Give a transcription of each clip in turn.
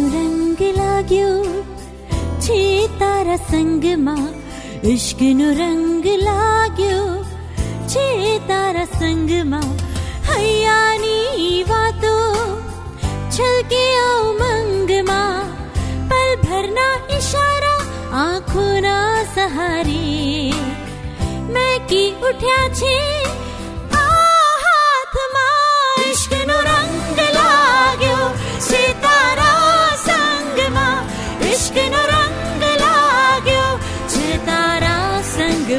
નો રંગ લાગ્યો છે તારા સંગમાં ઇશ્ક નો રંગ લાગ્યો છે તારા સંગમાં હૈયાની વાતો છલકે ઉમંગમાં પલ ભરના ઇશારા આંખોના સહારે મેકી ઉઠ્યા છે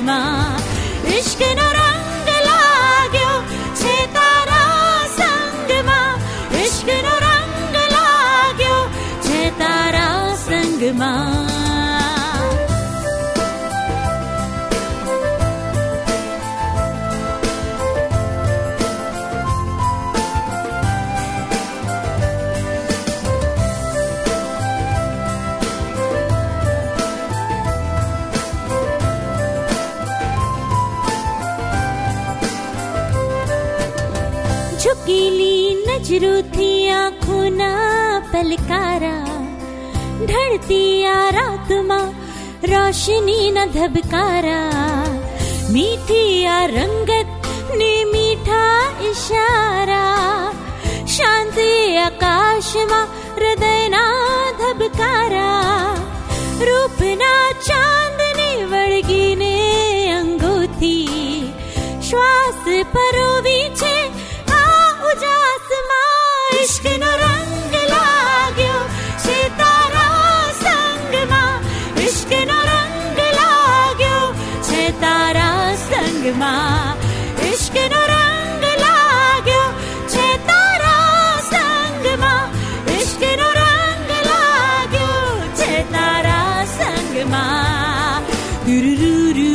kırma Üçgen oran gelagyo Çetara sangma Üçgen oran gelagyo Çetara sangma झुकीली नजरों थी आँखों ना पलकारा। ढड़ती आ रात माँ रोशनी न धबकारा। मीठी आ रंगत ने मीठा इशारा। शांति आकाश माँ हृदय ना धबकारा। धारा शान्ति आकाशमा वड़गी ने अंगूठी। श्वास परोवी छे इश्क नो रंग लाग्यो सितारा संगमा इश्क नो रंग लाग्यो सितारा संगमा इश्क नो रंग लाग्यो सितारा संगमा इश्क नो रंग लाग्यो सितारा संगमा दुरुरुरु